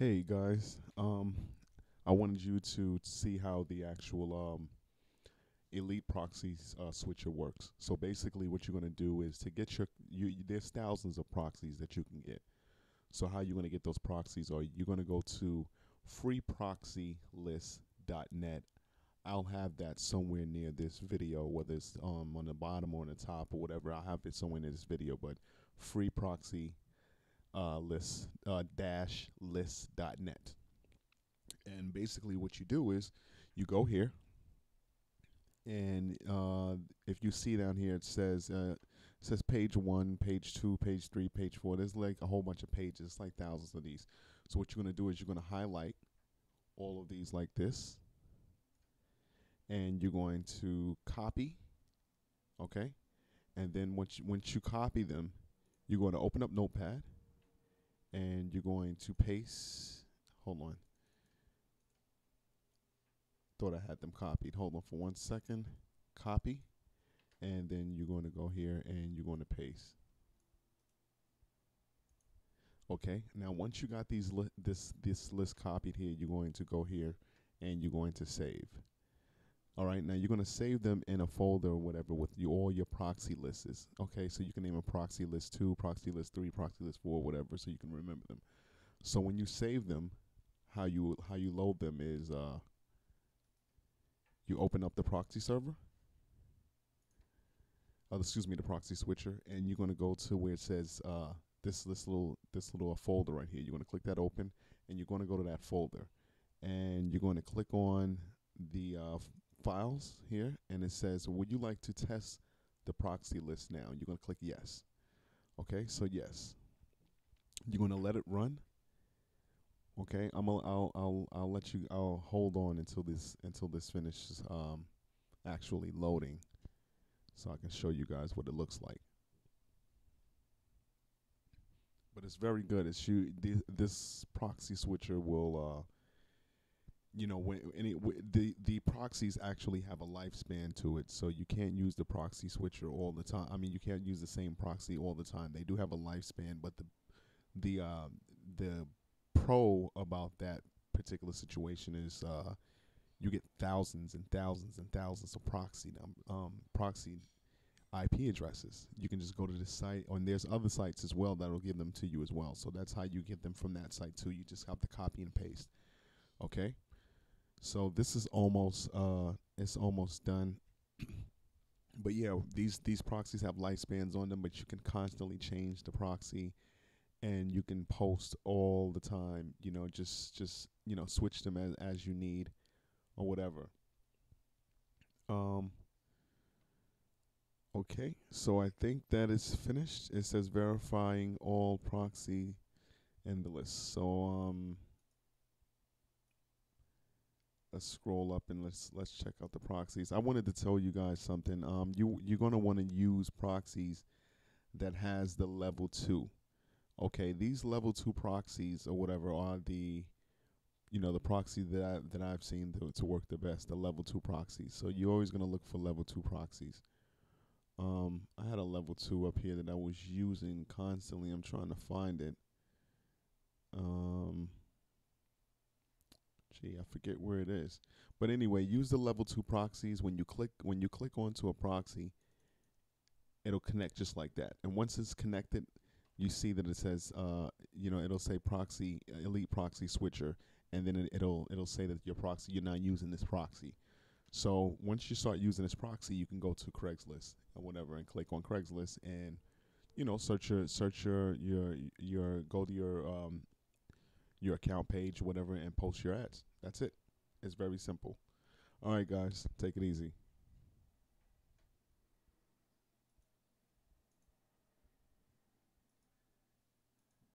Hey guys, um, I wanted you to see how the actual um, Elite Proxies uh, switcher works. So basically, what you're going to do is to get your you, there's thousands of proxies that you can get. So how you're going to get those proxies are you're going to go to freeproxylist.net. I'll have that somewhere near this video, whether it's um, on the bottom or on the top or whatever. I'll have it somewhere near this video, but free proxy uh, list uh, dash list.net. And basically, what you do is you go here, and uh, if you see down here, it says uh, it says page one, page two, page three, page four. There's like a whole bunch of pages, like thousands of these. So what you're gonna do is you're gonna highlight all of these like this, and you're going to copy. Okay, and then once you, once you copy them, you're going to open up Notepad you're going to paste. Hold on. Thought I had them copied. Hold on for one second. Copy, and then you're going to go here and you're going to paste. Okay. Now, once you got these this this list copied here, you're going to go here and you're going to save. All right. Now you're going to save them in a folder or whatever with you, all your proxy lists. Okay. So you can name a proxy list two, proxy list three, proxy list four, whatever, so you can remember them. So when you save them, how you how you load them is uh, you open up the proxy server. Uh, excuse me, the proxy switcher, and you're going to go to where it says uh, this this little this little uh, folder right here. You're going to click that open, and you're going to go to that folder, and you're going to click on the uh, files here, and it says, "Would you like to test the proxy list now?" You're going to click yes. Okay, so yes. You're going to let it run. Okay, I'm gonna, I'll I'll I'll let you I'll hold on until this until this finishes um actually loading so I can show you guys what it looks like. But it's very good. It's you thi- this proxy switcher will uh you know when any w- the the proxies actually have a lifespan to it so you can't use the proxy switcher all the time. I mean you can't use the same proxy all the time. They do have a lifespan but the the uh the pro about that particular situation is uh, you get thousands and thousands and thousands of proxy num- um, proxy IP addresses. You can just go to this site, and there's other sites as well that'll give them to you as well. So that's how you get them from that site too. You just have to copy and paste. Okay. So this is almost uh, it's almost done. but yeah, these these proxies have lifespans on them, but you can constantly change the proxy and you can post all the time you know just just you know switch them as as you need or whatever. Um okay so i think that is finished. It says verifying all proxy in the list. So um let's scroll up and let's let's check out the proxies i wanted to tell you guys something um you you're to want to use proxies that has the level 2 okay, these level two proxies or whatever are the, you know, the proxy that I, that I've seen to, to work the best, the level two proxies. So you're always gonna look for level two proxies. Um, I had a level two up here that I was using constantly. I'm trying to find it. Um, gee, I forget where it is. But anyway, use the level two proxies. When you click when you click onto a proxy, it'll connect just like that. And once it's connected, you see that it says, uh, you know, it'll say proxy, elite proxy switcher, and then it, it'll it'll say that your proxy, you're not using this proxy. So once you start using this proxy, you can go to Craigslist or whatever and click on Craigslist and, you know, search your search your your your go to your um your account page, whatever, and post your ads. That's it. It's very simple. All right, guys, take it easy.